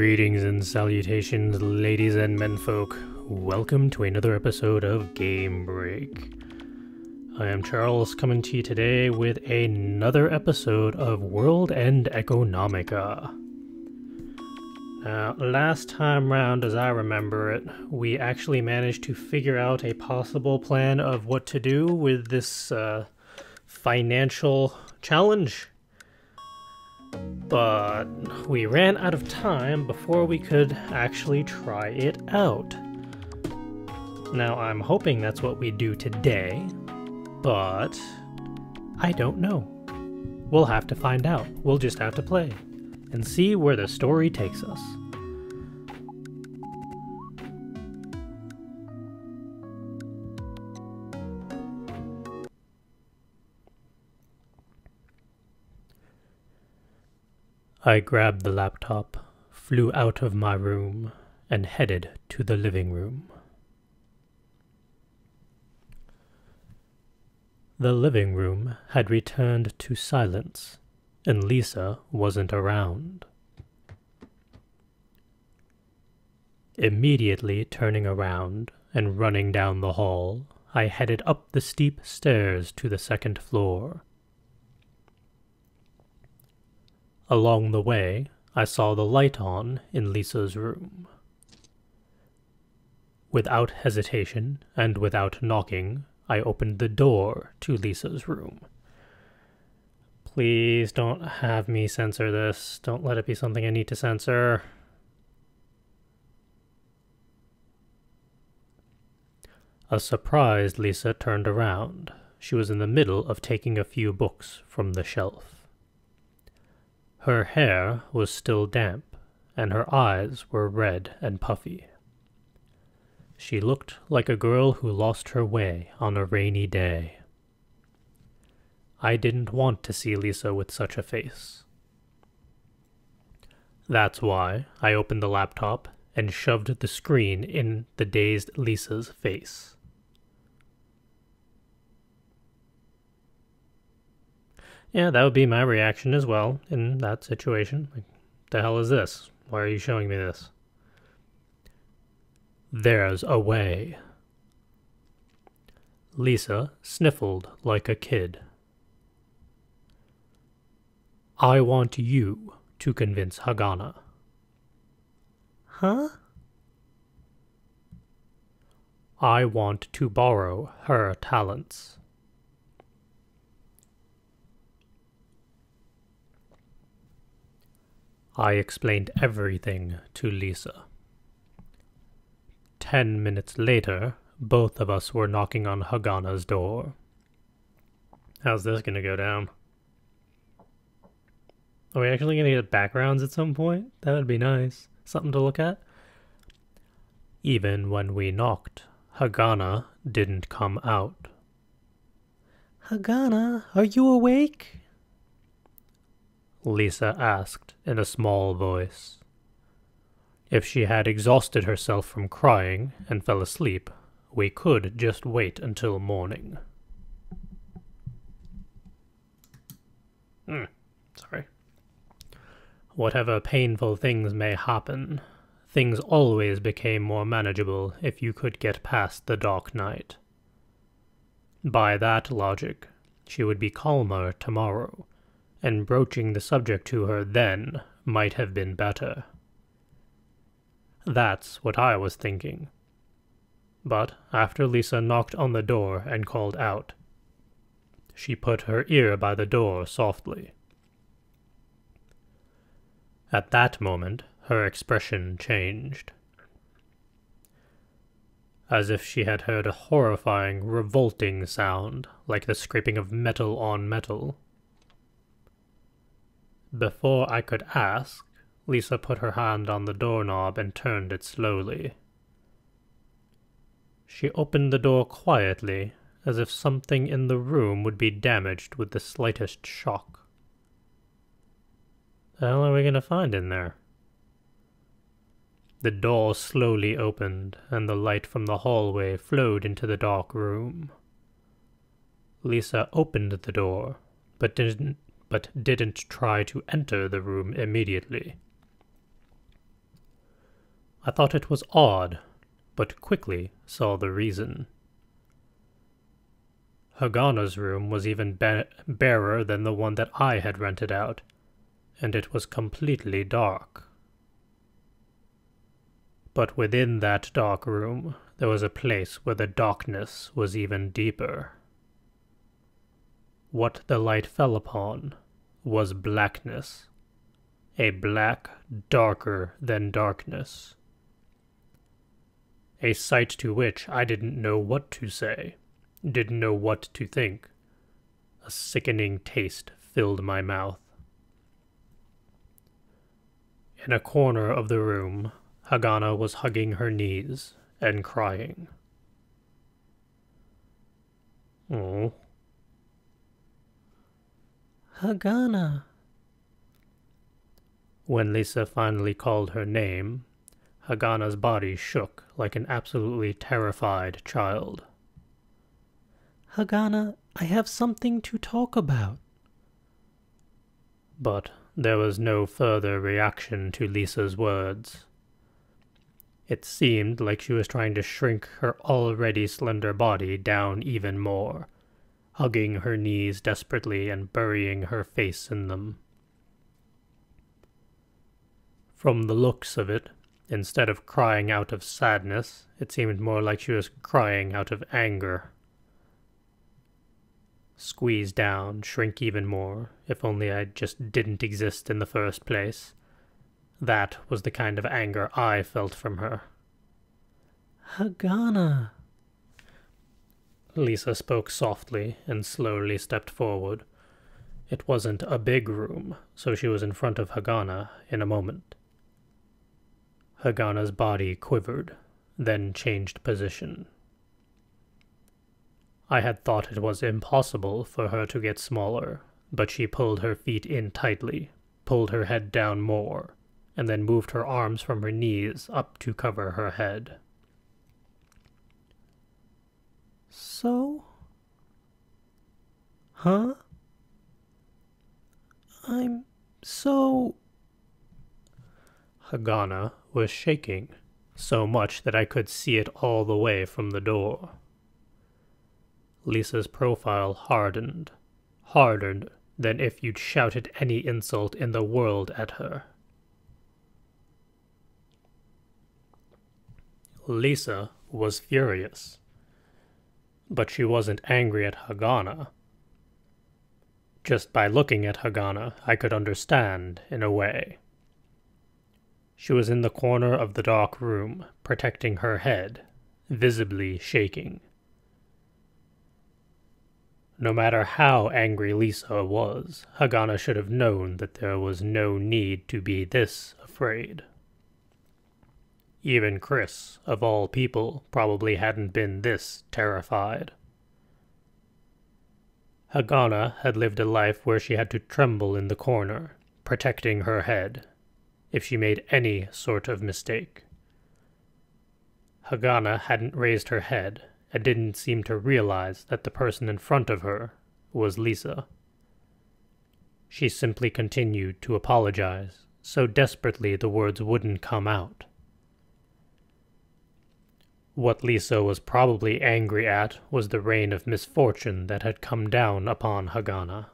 Greetings and salutations, ladies and menfolk. Welcome to another episode of Game Break. I am Charles coming to you today with another episode of World End Economica. Now, last time round, as I remember it, we actually managed to figure out a possible plan of what to do with this uh, financial challenge but we ran out of time before we could actually try it out. Now, I'm hoping that's what we do today, but I don't know. We'll have to find out. We'll just have to play and see where the story takes us. I grabbed the laptop, flew out of my room, and headed to the living room. The living room had returned to silence, and Lisa wasn't around. Immediately turning around and running down the hall, I headed up the steep stairs to the second floor. Along the way, I saw the light on in Lisa's room. Without hesitation and without knocking, I opened the door to Lisa's room. Please don't have me censor this. Don't let it be something I need to censor. A surprised Lisa turned around. She was in the middle of taking a few books from the shelf. Her hair was still damp, and her eyes were red and puffy. She looked like a girl who lost her way on a rainy day. I didn't want to see Lisa with such a face. That's why I opened the laptop and shoved the screen in the dazed Lisa's face. Yeah, that would be my reaction as well in that situation. Like, the hell is this? Why are you showing me this? There's a way. Lisa sniffled like a kid. I want you to convince Hagana. Huh? I want to borrow her talents. I explained everything to Lisa. Ten minutes later, both of us were knocking on Hagana's door. How's this gonna go down? Are we actually gonna get backgrounds at some point? That would be nice. Something to look at. Even when we knocked, Hagana didn't come out. Hagana, are you awake? Lisa asked in a small voice. If she had exhausted herself from crying and fell asleep, we could just wait until morning. Hmm, sorry. Whatever painful things may happen, things always became more manageable if you could get past the dark night. By that logic, she would be calmer tomorrow and broaching the subject to her then might have been better. That's what I was thinking. But after Lisa knocked on the door and called out, she put her ear by the door softly. At that moment, her expression changed. As if she had heard a horrifying, revolting sound, like the scraping of metal on metal, before I could ask, Lisa put her hand on the doorknob and turned it slowly. She opened the door quietly, as if something in the room would be damaged with the slightest shock. The hell are we going to find in there? The door slowly opened, and the light from the hallway flowed into the dark room. Lisa opened the door, but didn't but didn't try to enter the room immediately. I thought it was odd, but quickly saw the reason. Hagana's room was even ba- barer than the one that I had rented out, and it was completely dark. But within that dark room, there was a place where the darkness was even deeper. What the light fell upon was blackness, a black darker than darkness. A sight to which I didn't know what to say, didn't know what to think. A sickening taste filled my mouth. In a corner of the room, Hagana was hugging her knees and crying. Oh. Hagana. When Lisa finally called her name, Hagana's body shook like an absolutely terrified child. Hagana, I have something to talk about. But there was no further reaction to Lisa's words. It seemed like she was trying to shrink her already slender body down even more, hugging her knees desperately and burying her face in them. From the looks of it, instead of crying out of sadness, it seemed more like she was crying out of anger. Squeeze down, shrink even more, if only I just didn't exist in the first place. That was the kind of anger I felt from her. Hagana. Lisa spoke softly and slowly stepped forward. It wasn't a big room, so she was in front of Hagana in a moment. Hagana's body quivered, then changed position. I had thought it was impossible for her to get smaller, but she pulled her feet in tightly, pulled her head down more, and then moved her arms from her knees up to cover her head. So? Huh? I'm so. Hagana was shaking, so much that I could see it all the way from the door. Lisa's profile hardened, harder than if you'd shouted any insult in the world at her. Lisa was furious. But she wasn't angry at Hagana. Just by looking at Hagana, I could understand, in a way. She was in the corner of the dark room, protecting her head, visibly shaking. No matter how angry Lisa was, Hagana should have known that there was no need to be this afraid. Even Chris, of all people, probably hadn't been this terrified. Hagana had lived a life where she had to tremble in the corner, protecting her head, if she made any sort of mistake. Hagana hadn't raised her head and didn't seem to realize that the person in front of her was Lisa. She simply continued to apologize, so desperately the words wouldn't come out. What Lisa was probably angry at was the rain of misfortune that had come down upon Hagana.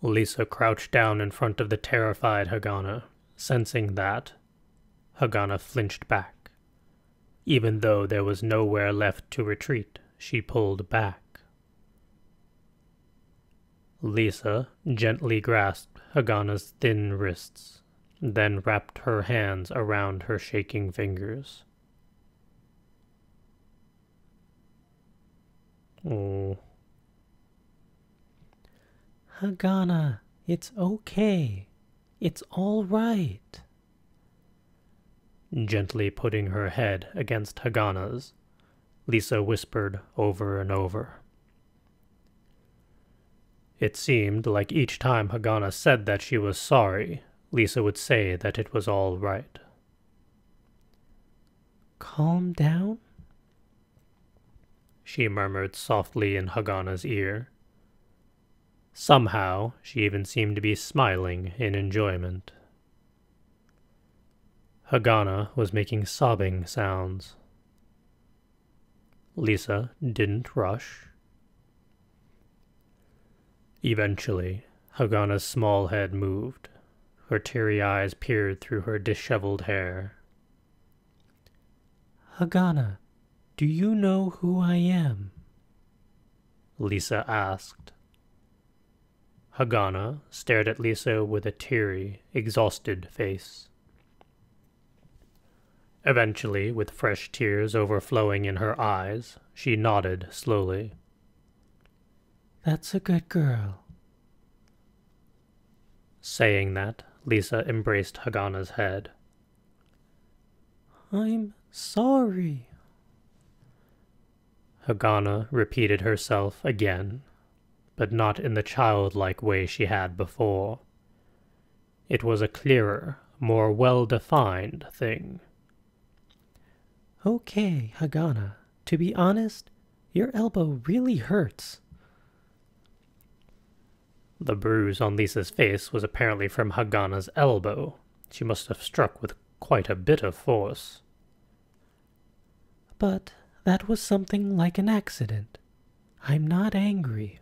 Lisa crouched down in front of the terrified Hagana, sensing that. Hagana flinched back. Even though there was nowhere left to retreat, she pulled back. Lisa gently grasped Hagana's thin wrists, then wrapped her hands around her shaking fingers. Oh. Hagana, it's okay. It's all right gently putting her head against Hagana's, Lisa whispered over and over. It seemed like each time Hagana said that she was sorry, Lisa would say that it was all right. Calm down? She murmured softly in Hagana's ear. Somehow, she even seemed to be smiling in enjoyment. Hagana was making sobbing sounds. Lisa didn't rush. Eventually, Hagana's small head moved. Her teary eyes peered through her disheveled hair. Hagana, do you know who I am? Lisa asked. Hagana stared at Lisa with a teary, exhausted face. Eventually, with fresh tears overflowing in her eyes, she nodded slowly. That's a good girl. Saying that, Lisa embraced Hagana's head. I'm sorry. Hagana repeated herself again, but not in the childlike way she had before. It was a clearer, more well defined thing. Okay, Hagana. To be honest, your elbow really hurts. The bruise on Lisa's face was apparently from Hagana's elbow. She must have struck with quite a bit of force. But that was something like an accident. I'm not angry.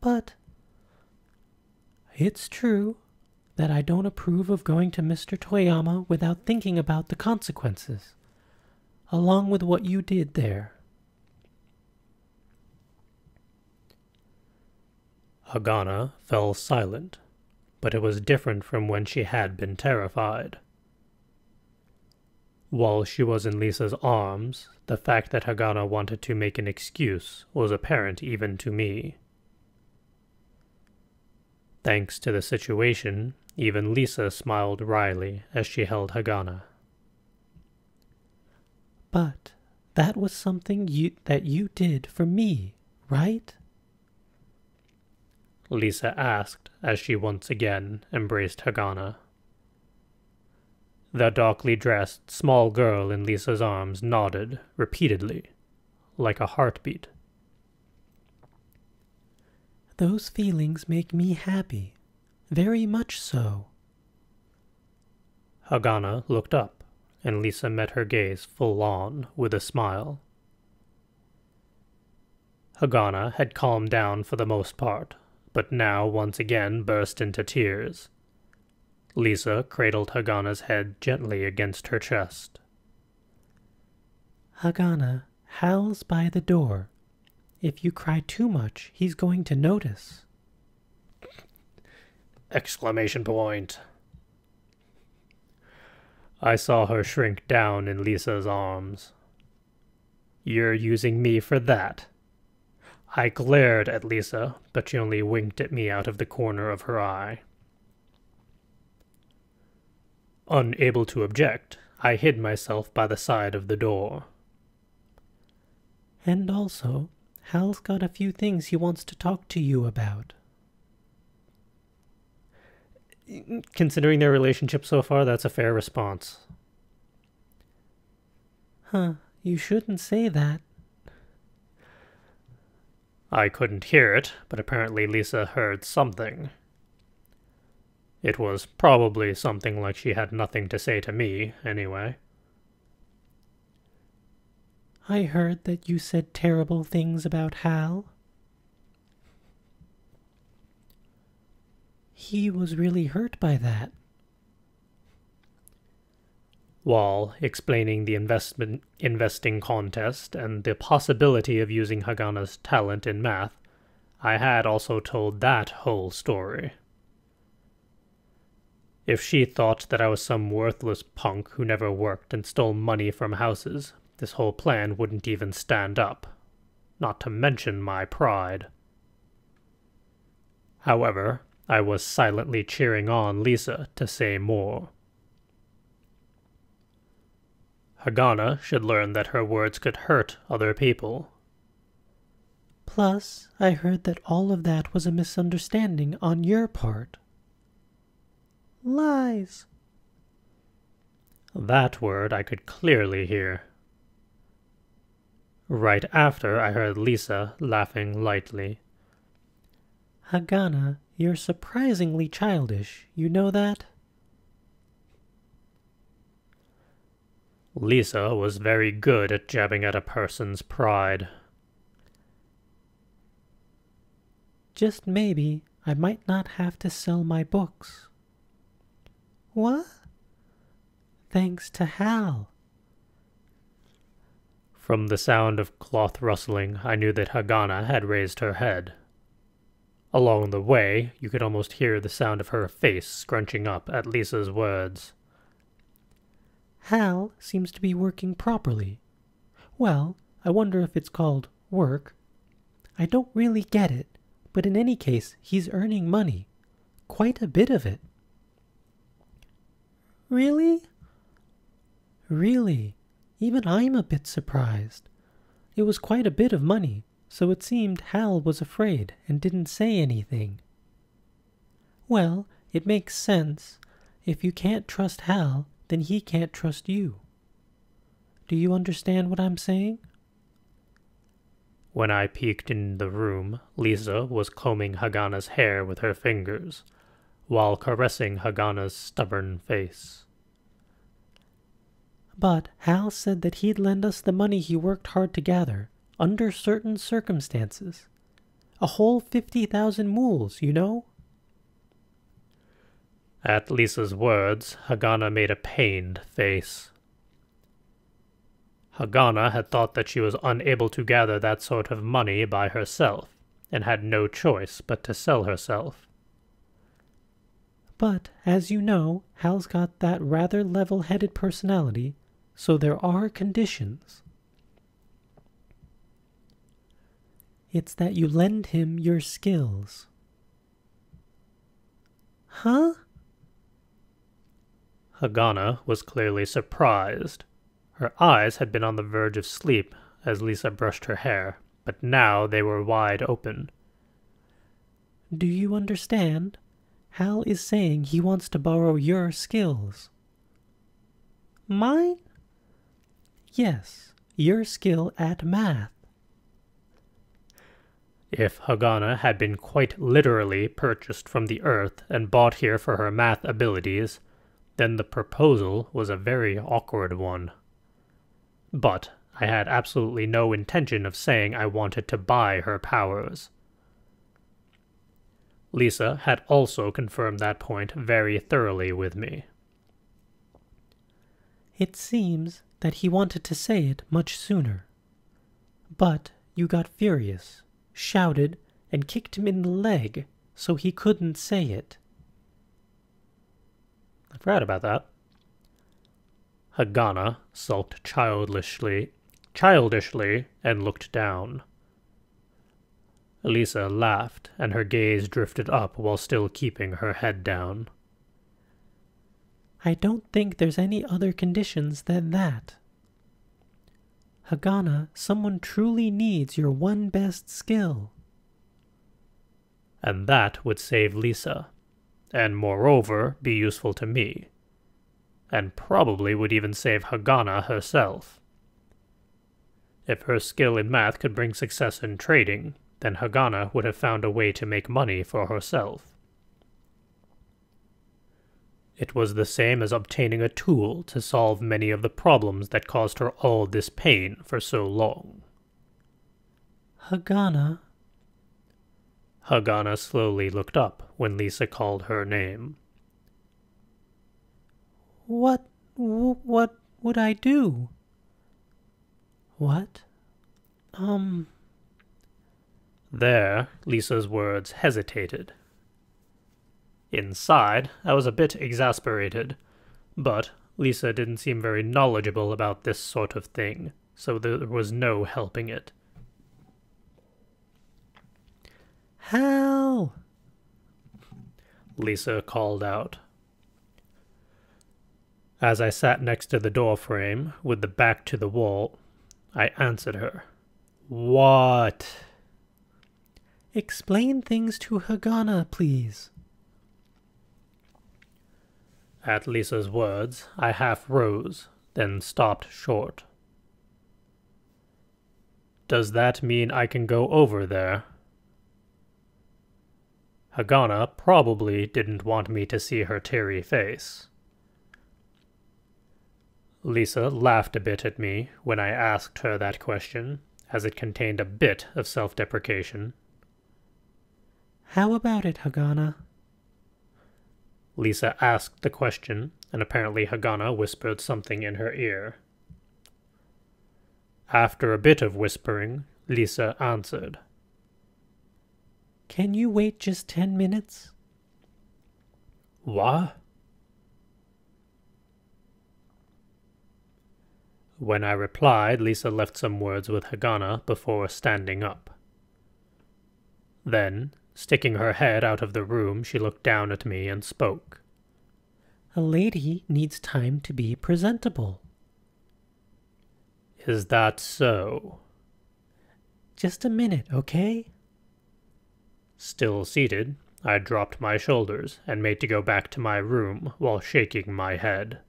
But it's true that I don't approve of going to Mr. Toyama without thinking about the consequences, along with what you did there. Hagana fell silent, but it was different from when she had been terrified. While she was in Lisa's arms, the fact that Hagana wanted to make an excuse was apparent even to me. Thanks to the situation, even Lisa smiled wryly as she held Hagana. But that was something you, that you did for me, right? Lisa asked as she once again embraced Hagana. The darkly dressed small girl in Lisa's arms nodded repeatedly, like a heartbeat. Those feelings make me happy. Very much so. Hagana looked up, and Lisa met her gaze full on with a smile. Hagana had calmed down for the most part, but now once again burst into tears. Lisa cradled Hagana's head gently against her chest. Hagana, Hal's by the door. If you cry too much, he's going to notice. Exclamation point. I saw her shrink down in Lisa's arms. You're using me for that. I glared at Lisa, but she only winked at me out of the corner of her eye. Unable to object, I hid myself by the side of the door. And also, Hal's got a few things he wants to talk to you about. Considering their relationship so far, that's a fair response. Huh, you shouldn't say that. I couldn't hear it, but apparently Lisa heard something. It was probably something like she had nothing to say to me, anyway. I heard that you said terrible things about Hal. He was really hurt by that. While explaining the investment investing contest and the possibility of using Hagana's talent in math, I had also told that whole story. If she thought that I was some worthless punk who never worked and stole money from houses, this whole plan wouldn't even stand up. Not to mention my pride. However, I was silently cheering on Lisa to say more. Hagana should learn that her words could hurt other people. Plus, I heard that all of that was a misunderstanding on your part. Lies. That word I could clearly hear. Right after, I heard Lisa laughing lightly. Hagana, you're surprisingly childish, you know that? Lisa was very good at jabbing at a person's pride. Just maybe I might not have to sell my books. What? Thanks to Hal. From the sound of cloth rustling, I knew that Hagana had raised her head. Along the way, you could almost hear the sound of her face scrunching up at Lisa's words. Hal seems to be working properly. Well, I wonder if it's called work. I don't really get it, but in any case, he's earning money. Quite a bit of it. Really? Really? Even I'm a bit surprised. It was quite a bit of money, so it seemed Hal was afraid and didn't say anything. Well, it makes sense. If you can't trust Hal, then he can't trust you. Do you understand what I'm saying? When I peeked in the room, Lisa was combing Hagana's hair with her fingers, while caressing Hagana's stubborn face. But Hal said that he'd lend us the money he worked hard to gather, under certain circumstances. A whole fifty thousand mools, you know? At Lisa's words, Hagana made a pained face. Hagana had thought that she was unable to gather that sort of money by herself, and had no choice but to sell herself. But, as you know, Hal's got that rather level headed personality, so there are conditions. It's that you lend him your skills. Huh? Hagana was clearly surprised. Her eyes had been on the verge of sleep as Lisa brushed her hair, but now they were wide open. Do you understand? Hal is saying he wants to borrow your skills. Mine? Yes, your skill at math. If Hagana had been quite literally purchased from the earth and bought here for her math abilities, then the proposal was a very awkward one. But I had absolutely no intention of saying I wanted to buy her powers. Lisa had also confirmed that point very thoroughly with me. It seems that he wanted to say it much sooner. But you got furious, shouted, and kicked him in the leg so he couldn't say it. I forgot about that. Hagana sulked childishly, childishly and looked down. Elisa laughed, and her gaze drifted up while still keeping her head down. I don't think there's any other conditions than that. Hagana, someone truly needs your one best skill. And that would save Lisa and moreover be useful to me, and probably would even save Hagana herself. If her skill in math could bring success in trading, then Hagana would have found a way to make money for herself. It was the same as obtaining a tool to solve many of the problems that caused her all this pain for so long. Hagana Hagana slowly looked up when Lisa called her name. What, what would I do? What? Um. There, Lisa's words hesitated. Inside, I was a bit exasperated, but Lisa didn't seem very knowledgeable about this sort of thing, so there was no helping it. Hal! Lisa called out. As I sat next to the door frame, with the back to the wall, I answered her. What? Explain things to Hagana, please. At Lisa's words, I half rose, then stopped short. Does that mean I can go over there? Hagana probably didn't want me to see her teary face. Lisa laughed a bit at me when I asked her that question, as it contained a bit of self deprecation. How about it, Hagana? Lisa asked the question, and apparently Hagana whispered something in her ear. After a bit of whispering, Lisa answered. Can you wait just ten minutes? What? When I replied, Lisa left some words with Hagana before standing up. Then, sticking her head out of the room, she looked down at me and spoke. A lady needs time to be presentable. Is that so? Just a minute, okay? Still seated, I dropped my shoulders and made to go back to my room while shaking my head.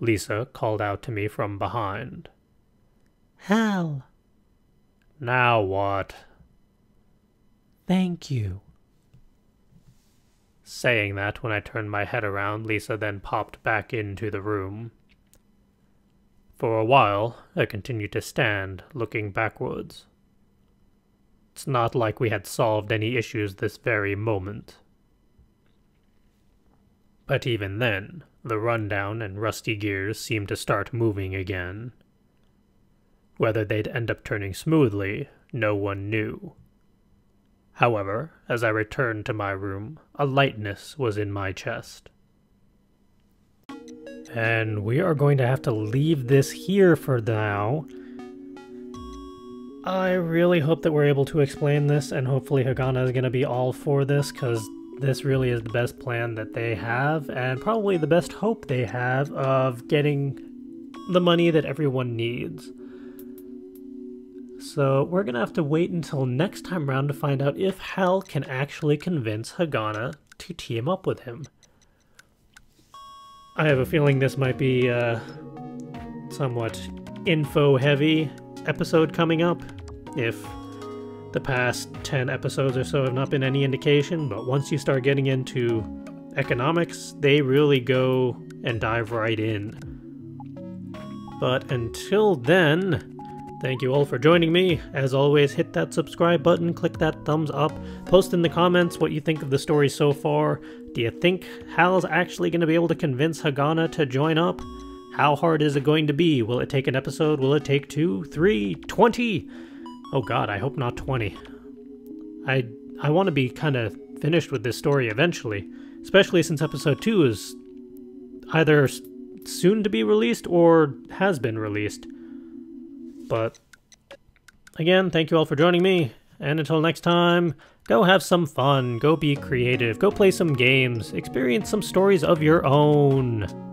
Lisa called out to me from behind. Hal! Now what? Thank you. Saying that when I turned my head around, Lisa then popped back into the room. For a while, I continued to stand, looking backwards. It's not like we had solved any issues this very moment. But even then, the rundown and rusty gears seemed to start moving again. Whether they'd end up turning smoothly, no one knew. However, as I returned to my room, a lightness was in my chest. And we are going to have to leave this here for now. I really hope that we're able to explain this, and hopefully Hagana is going to be all for this, because this really is the best plan that they have, and probably the best hope they have of getting the money that everyone needs. So we're gonna have to wait until next time round to find out if Hal can actually convince Hagana to team up with him. I have a feeling this might be a somewhat info-heavy episode coming up, if the past 10 episodes or so have not been any indication, but once you start getting into economics, they really go and dive right in. But until then, thank you all for joining me. As always, hit that subscribe button, click that thumbs up, post in the comments what you think of the story so far. Do you think Hal's actually going to be able to convince Hagana to join up? How hard is it going to be? Will it take an episode? Will it take two, three, twenty? Oh god, I hope not 20. I I want to be kind of finished with this story eventually, especially since episode 2 is either soon to be released or has been released. But again, thank you all for joining me, and until next time, go have some fun, go be creative, go play some games, experience some stories of your own.